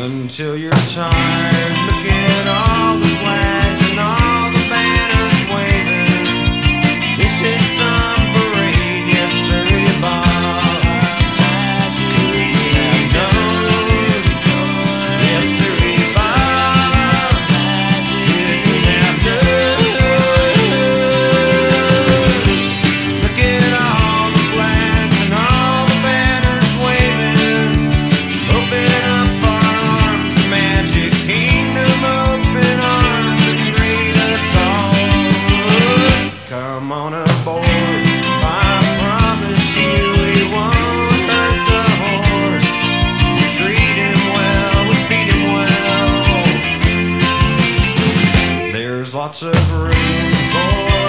until you're tired. On aboard. I promise you we won't hurt the horse. Treat him well, feed him well. There's lots of room for.